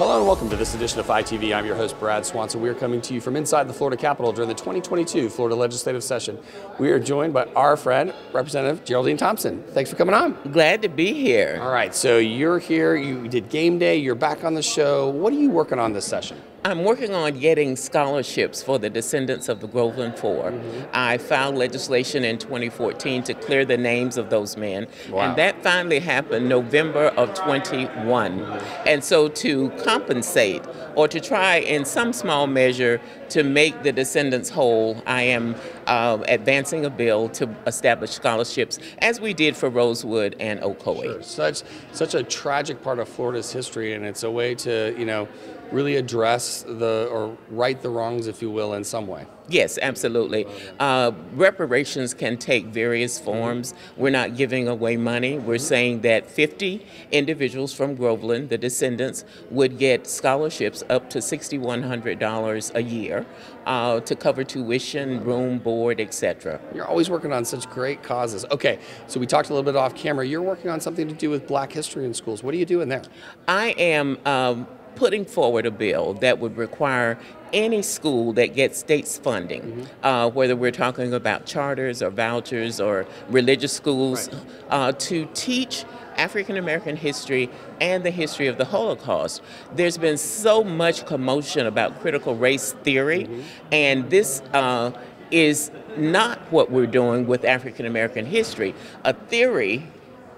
Hello and welcome to this edition of FITV. I'm your host, Brad Swanson. We are coming to you from inside the Florida Capitol during the 2022 Florida Legislative Session. We are joined by our friend, Representative Geraldine Thompson. Thanks for coming on. Glad to be here. All right, so you're here, you did game day, you're back on the show. What are you working on this session? I'm working on getting scholarships for the descendants of the Groveland 4 mm-hmm. I filed legislation in 2014 to clear the names of those men, wow. and that finally happened November of 21. Mm-hmm. And so to compensate or to try in some small measure to make the descendants whole, I am uh, advancing a bill to establish scholarships as we did for Rosewood and Ocoee. Sure. Such such a tragic part of Florida's history, and it's a way to you know really address the or right the wrongs, if you will, in some way. Yes, absolutely. Uh, reparations can take various forms. We're not giving away money. We're saying that 50 individuals from Groveland, the descendants, would get scholarships up to $6,100 a year uh, to cover tuition, room, board, etc. You're always working on such great causes. Okay, so we talked a little bit off camera. You're working on something to do with Black history in schools. What are you doing there? I am. Um, putting forward a bill that would require any school that gets states funding, mm-hmm. uh, whether we're talking about charters or vouchers or religious schools, right. uh, to teach African American history and the history of the Holocaust. There's been so much commotion about critical race theory, mm-hmm. and this uh, is not what we're doing with African American history. A theory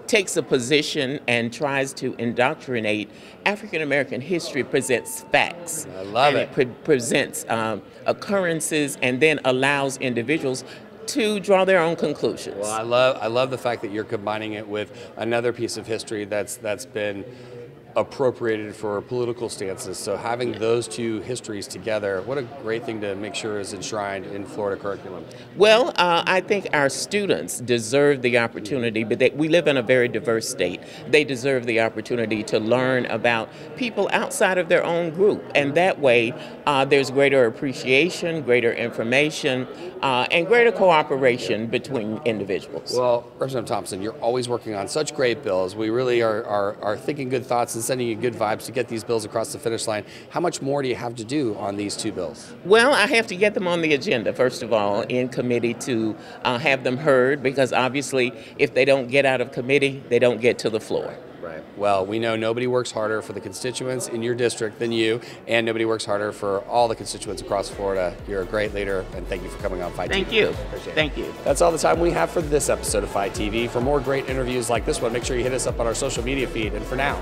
takes a position and tries to indoctrinate African American history presents facts. I love it. it pre- presents um, occurrences and then allows individuals to draw their own conclusions. Well, I love I love the fact that you're combining it with another piece of history that's that's been appropriated for political stances. So having those two histories together, what a great thing to make sure is enshrined in Florida curriculum. Well, uh, I think our students deserve the opportunity, but they, we live in a very diverse state. They deserve the opportunity to learn about people outside of their own group, and that way uh, there's greater appreciation, greater information, uh, and greater cooperation between individuals. Well, Representative Thompson, you're always working on such great bills. We really are, are, are thinking good thoughts and sending you good vibes to get these bills across the finish line. How much more do you have to do on these two bills? Well, I have to get them on the agenda, first of all, in committee to uh, have them heard, because obviously, if they don't get out of committee, they don't get to the floor. Right. Well, we know nobody works harder for the constituents in your district than you, and nobody works harder for all the constituents across Florida. You're a great leader, and thank you for coming on Fight thank TV. You. Thank you. That's all the time we have for this episode of FITV. For more great interviews like this one, make sure you hit us up on our social media feed. And for now,